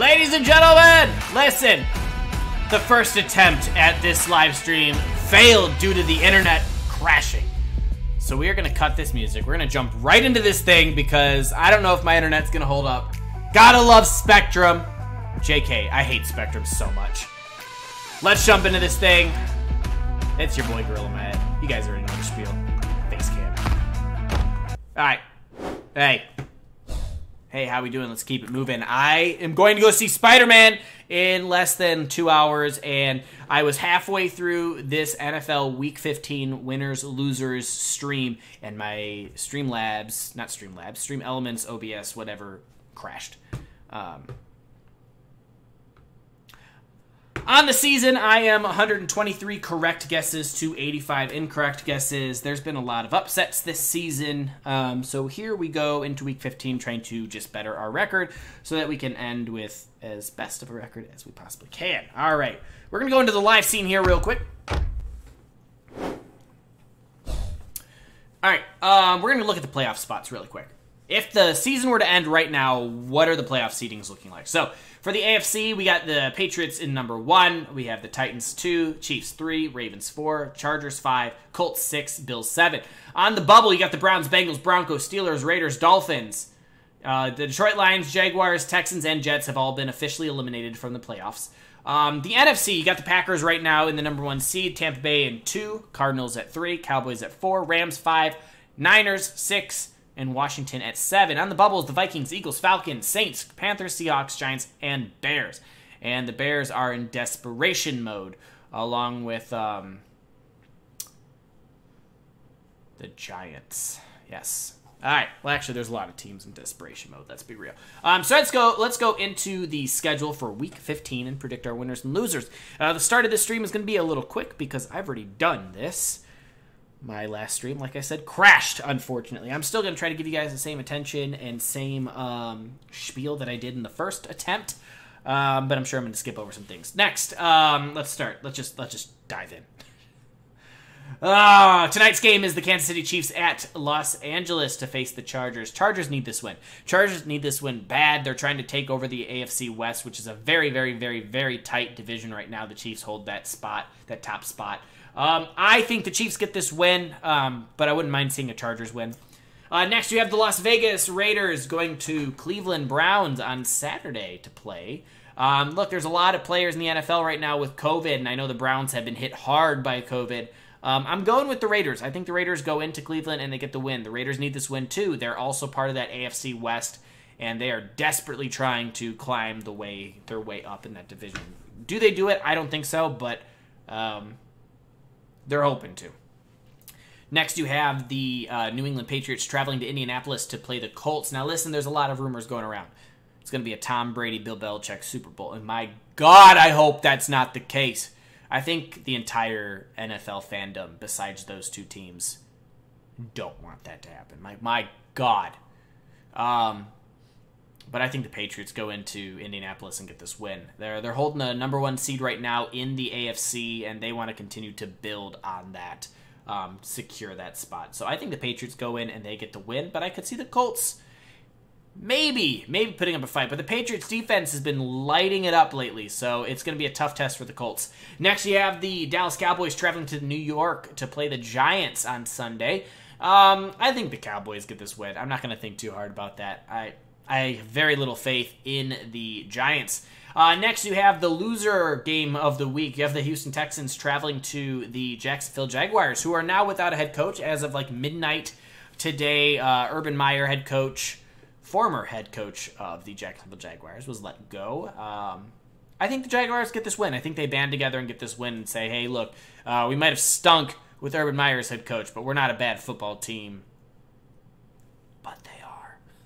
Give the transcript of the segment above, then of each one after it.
Ladies and gentlemen, listen. The first attempt at this live stream failed due to the internet crashing. So we are gonna cut this music. We're gonna jump right into this thing because I don't know if my internet's gonna hold up. Gotta love Spectrum. JK, I hate Spectrum so much. Let's jump into this thing. It's your boy Gorilla Matt. You guys already know the spiel. Face cam. Alright. Hey. Hey, how we doing? Let's keep it moving. I am going to go see Spider-Man in less than two hours, and I was halfway through this NFL Week 15 winners losers stream, and my Streamlabs, not Streamlabs, Stream Elements, OBS, whatever, crashed. Um, on the season, I am 123 correct guesses to 85 incorrect guesses. There's been a lot of upsets this season. Um, so here we go into week 15, trying to just better our record so that we can end with as best of a record as we possibly can. All right. We're going to go into the live scene here real quick. All right. Um, we're going to look at the playoff spots really quick. If the season were to end right now, what are the playoff seedings looking like? So, for the AFC, we got the Patriots in number one. We have the Titans two, Chiefs three, Ravens four, Chargers five, Colts six, Bills seven. On the bubble, you got the Browns, Bengals, Broncos, Steelers, Raiders, Dolphins. Uh, the Detroit Lions, Jaguars, Texans, and Jets have all been officially eliminated from the playoffs. Um, the NFC, you got the Packers right now in the number one seed, Tampa Bay in two, Cardinals at three, Cowboys at four, Rams five, Niners six, and Washington at seven. On the bubbles, the Vikings, Eagles, Falcons, Saints, Panthers, Seahawks, Giants, and Bears. And the Bears are in desperation mode, along with um, the Giants. Yes. All right. Well, actually, there's a lot of teams in desperation mode. Let's be real. Um, so let's go. Let's go into the schedule for Week 15 and predict our winners and losers. Uh, the start of this stream is going to be a little quick because I've already done this my last stream, like I said, crashed, unfortunately. I'm still going to try to give you guys the same attention and same um, spiel that I did in the first attempt. Um, but I'm sure I'm going to skip over some things. Next, um, let's start. Let's just let's just dive in. Uh, tonight's game is the Kansas City Chiefs at Los Angeles to face the Chargers. Chargers need this win. Chargers need this win bad. They're trying to take over the AFC West, which is a very, very, very, very tight division right now. The Chiefs hold that spot, that top spot. Um, I think the Chiefs get this win, um, but I wouldn't mind seeing a Chargers win. Uh, next, you have the Las Vegas Raiders going to Cleveland Browns on Saturday to play. Um, look, there's a lot of players in the NFL right now with COVID, and I know the Browns have been hit hard by COVID. Um, I'm going with the Raiders. I think the Raiders go into Cleveland and they get the win. The Raiders need this win too. They're also part of that AFC West, and they are desperately trying to climb the way their way up in that division. Do they do it? I don't think so, but um, they're hoping to. Next, you have the uh, New England Patriots traveling to Indianapolis to play the Colts. Now, listen, there's a lot of rumors going around. It's going to be a Tom Brady, Bill Belichick Super Bowl. And my God, I hope that's not the case. I think the entire NFL fandom, besides those two teams, don't want that to happen. My, my God. Um, but I think the Patriots go into Indianapolis and get this win. They're they're holding a number one seed right now in the AFC, and they want to continue to build on that, um, secure that spot. So I think the Patriots go in and they get the win. But I could see the Colts maybe maybe putting up a fight. But the Patriots defense has been lighting it up lately, so it's going to be a tough test for the Colts. Next, you have the Dallas Cowboys traveling to New York to play the Giants on Sunday. Um, I think the Cowboys get this win. I'm not going to think too hard about that. I I have very little faith in the Giants. Uh, next, you have the loser game of the week. You have the Houston Texans traveling to the Jacksonville Jaguars, who are now without a head coach as of like midnight today. Uh, Urban Meyer, head coach, former head coach of the Jacksonville Jaguars, was let go. Um, I think the Jaguars get this win. I think they band together and get this win and say, hey, look, uh, we might have stunk with Urban Meyer as head coach, but we're not a bad football team.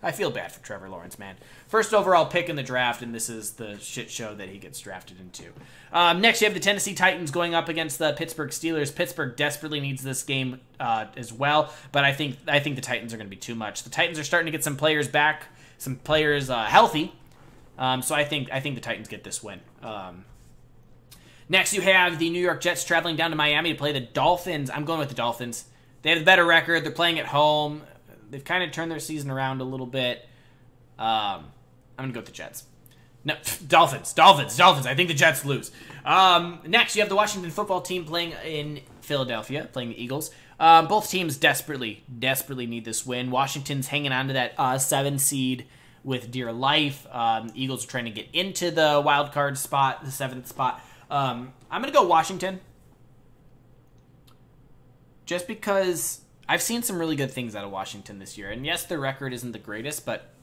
I feel bad for Trevor Lawrence, man. First overall pick in the draft, and this is the shit show that he gets drafted into. Um, next, you have the Tennessee Titans going up against the Pittsburgh Steelers. Pittsburgh desperately needs this game uh, as well, but I think I think the Titans are going to be too much. The Titans are starting to get some players back, some players uh, healthy, um, so I think I think the Titans get this win. Um, next, you have the New York Jets traveling down to Miami to play the Dolphins. I'm going with the Dolphins. They have the better record. They're playing at home they've kind of turned their season around a little bit. Um, I'm gonna go with the Jets. No, Dolphins, Dolphins, Dolphins. I think the Jets lose. Um, next, you have the Washington football team playing in Philadelphia, playing the Eagles. Um, both teams desperately, desperately need this win. Washington's hanging on to that uh, seven seed with dear life. Um, Eagles are trying to get into the wild card spot, the seventh spot. Um, I'm going to go Washington. Just because I've seen some really good things out of Washington this year. And yes, their record isn't the greatest, but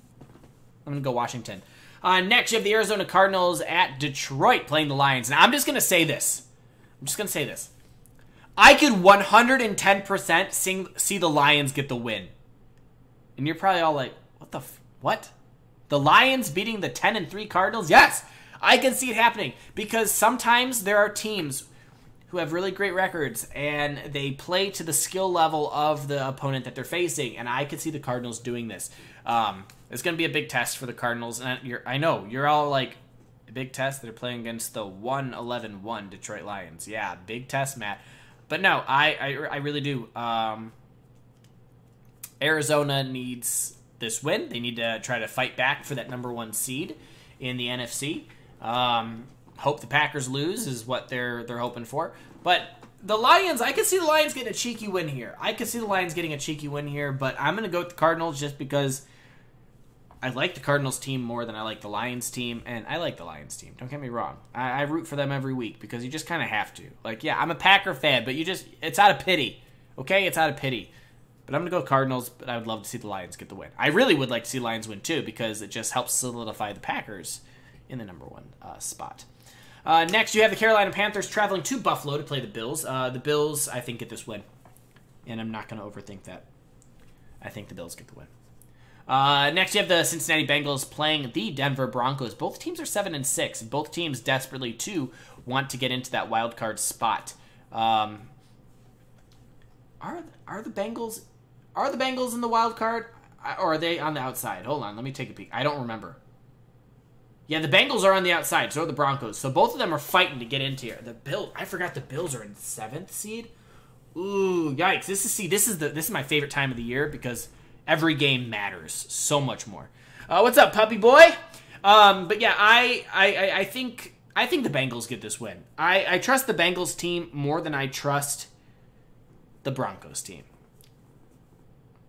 I'm going to go Washington. Uh, next, you have the Arizona Cardinals at Detroit playing the Lions. Now, I'm just going to say this. I'm just going to say this. I could 110% sing, see the Lions get the win. And you're probably all like, what the, f- what? The Lions beating the 10 and 3 Cardinals? Yes, I can see it happening because sometimes there are teams who have really great records and they play to the skill level of the opponent that they're facing. And I could see the Cardinals doing this. Um, it's going to be a big test for the Cardinals. And I know you're all like, a big test. They're playing against the 1 11 1 Detroit Lions. Yeah, big test, Matt. But no, I, I, I really do. Um, Arizona needs this win. They need to try to fight back for that number one seed in the NFC. Um, hope the Packers lose is what they're they're hoping for. But the Lions, I could see the Lions getting a cheeky win here. I could see the Lions getting a cheeky win here, but I'm going to go with the Cardinals just because I like the Cardinals team more than I like the Lions team, and I like the Lions team. Don't get me wrong. I, I root for them every week because you just kind of have to. Like, yeah, I'm a Packer fan, but you just, it's out of pity. Okay? It's out of pity. But I'm going to go Cardinals, but I would love to see the Lions get the win. I really would like to see Lions win too because it just helps solidify the Packers in the number one uh, spot. Uh, next, you have the Carolina Panthers traveling to Buffalo to play the Bills. Uh, the Bills, I think, get this win. And I'm not going to overthink that. I think the Bills get the win. Uh, next, you have the Cincinnati Bengals playing the Denver Broncos. Both teams are seven and six. Both teams desperately too want to get into that wild card spot. Um, are are the Bengals are the Bengals in the wild card or are they on the outside? Hold on, let me take a peek. I don't remember. Yeah, the Bengals are on the outside, so are the Broncos. So both of them are fighting to get into here. The Bill, I forgot the Bills are in seventh seed. Ooh, yikes! This is see, this is the this is my favorite time of the year because every game matters so much more. Uh, what's up, puppy boy? Um, but yeah, I, I I think I think the Bengals get this win. I, I trust the Bengals team more than I trust the Broncos team.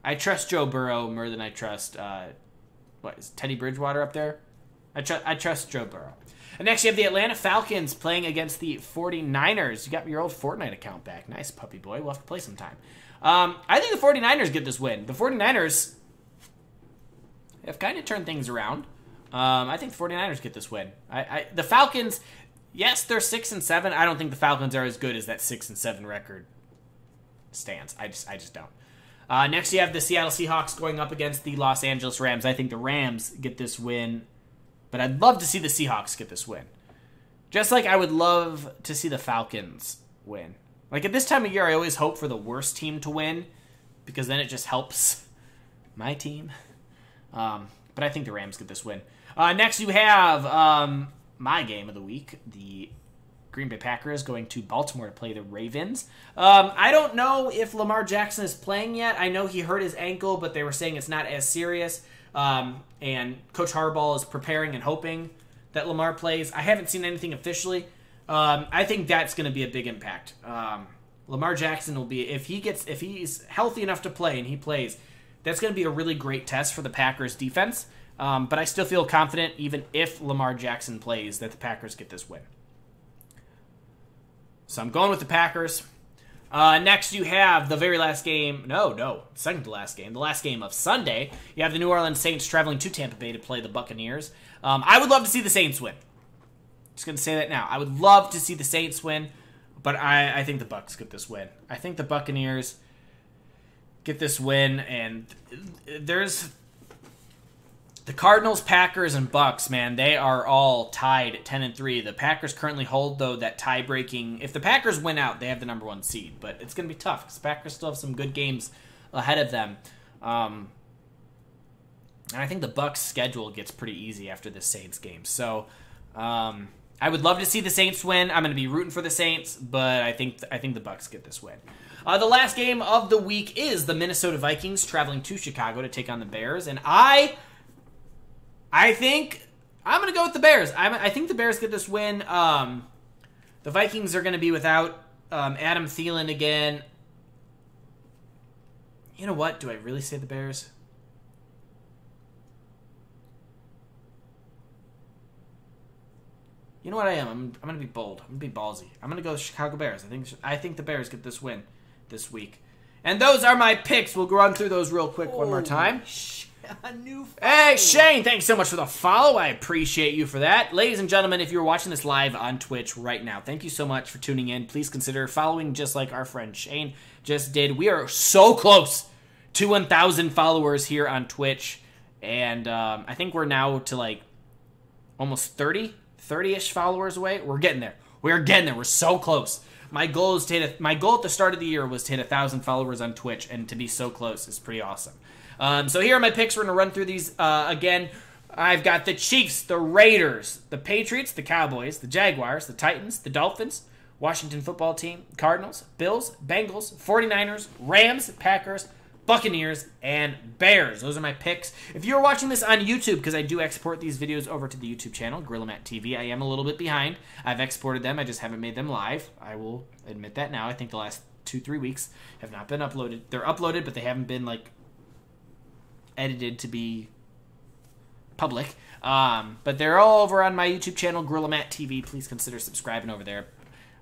I trust Joe Burrow more than I trust uh, what is Teddy Bridgewater up there? I trust I trust Joe Burrow. And next you have the Atlanta Falcons playing against the 49ers. You got your old Fortnite account back. Nice puppy boy. We'll have to play sometime. Um, I think the 49ers get this win. The 49ers have kind of turned things around. Um, I think the 49ers get this win. I, I, the Falcons, yes, they're 6 and 7. I don't think the Falcons are as good as that 6 and 7 record stands. I just I just don't. Uh, next, you have the Seattle Seahawks going up against the Los Angeles Rams. I think the Rams get this win, but I'd love to see the Seahawks get this win. Just like I would love to see the Falcons win. Like at this time of year, I always hope for the worst team to win because then it just helps my team. Um, but I think the Rams get this win. Uh, next, you have um, my game of the week, the Green Bay Packers going to Baltimore to play the Ravens. Um, I don't know if Lamar Jackson is playing yet. I know he hurt his ankle, but they were saying it's not as serious. Um, and Coach Harbaugh is preparing and hoping that Lamar plays. I haven't seen anything officially. Um, I think that's going to be a big impact. Um, Lamar Jackson will be if he gets if he's healthy enough to play and he plays, that's going to be a really great test for the Packers defense. Um, but I still feel confident, even if Lamar Jackson plays, that the Packers get this win. So I'm going with the Packers. Uh, next, you have the very last game. No, no, second to last game. The last game of Sunday. You have the New Orleans Saints traveling to Tampa Bay to play the Buccaneers. Um, I would love to see the Saints win. Just going to say that now. I would love to see the Saints win, but I, I think the Bucks get this win. I think the Buccaneers get this win, and there's the Cardinals, Packers, and Bucks. Man, they are all tied at ten and three. The Packers currently hold though that tie breaking. If the Packers win out, they have the number one seed, but it's going to be tough because Packers still have some good games ahead of them. Um, and I think the Bucks' schedule gets pretty easy after the Saints game. So. Um, I would love to see the Saints win. I'm going to be rooting for the Saints, but I think I think the Bucks get this win. Uh, the last game of the week is the Minnesota Vikings traveling to Chicago to take on the Bears, and I, I think I'm gonna go with the Bears. I'm, I think the Bears get this win. Um, the Vikings are gonna be without um, Adam Thielen again. You know what? Do I really say the Bears? You know what I am? I'm, I'm gonna be bold. I'm gonna be ballsy. I'm gonna go Chicago Bears. I think I think the Bears get this win this week. And those are my picks. We'll go run through those real quick one more time. A new Hey, Shane, thanks so much for the follow. I appreciate you for that. Ladies and gentlemen, if you're watching this live on Twitch right now, thank you so much for tuning in. Please consider following just like our friend Shane just did. We are so close to 1,000 followers here on Twitch. And um, I think we're now to like almost 30, 30 ish followers away. We're getting there. We're getting there. We're so close. My goal is to hit a, my goal at the start of the year was to hit a thousand followers on Twitch, and to be so close is pretty awesome. Um, so here are my picks. We're gonna run through these uh, again. I've got the Chiefs, the Raiders, the Patriots, the Cowboys, the Jaguars, the Titans, the Dolphins, Washington football team, Cardinals, Bills, Bengals, 49ers, Rams, Packers, Buccaneers, and Bears. Those are my picks. If you're watching this on YouTube, because I do export these videos over to the YouTube channel, Gorilla Matt TV, I am a little bit behind. I've exported them, I just haven't made them live. I will admit that now. I think the last two, three weeks have not been uploaded. They're uploaded, but they haven't been like edited to be public. Um, but they're all over on my YouTube channel, Gorilla Matt TV. Please consider subscribing over there.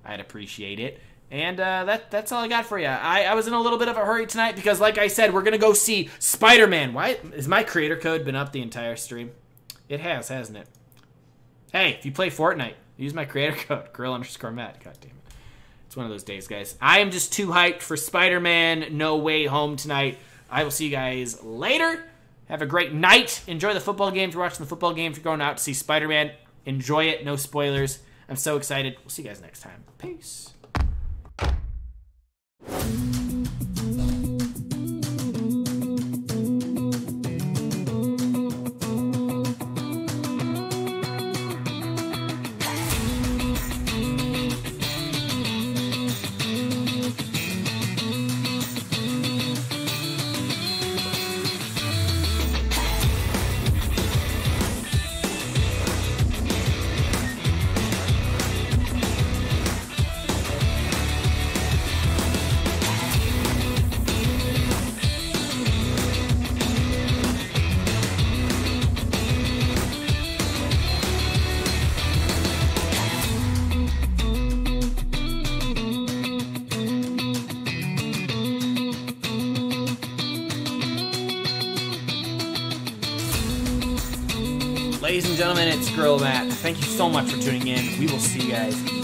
I'd appreciate it. And uh, that that's all I got for you. I, I was in a little bit of a hurry tonight because, like I said, we're gonna go see Spider Man. Why has my creator code been up the entire stream? It has, hasn't it? Hey, if you play Fortnite, use my creator code, Gorilla underscore Matt. God damn it. It's one of those days, guys. I am just too hyped for Spider Man No Way Home tonight. I will see you guys later. Have a great night. Enjoy the football game. If you're watching the football game, if you're going out to see Spider Man, enjoy it. No spoilers. I'm so excited. We'll see you guys next time. Peace. Ladies and gentlemen, it's Gorilla Matt. Thank you so much for tuning in. We will see you guys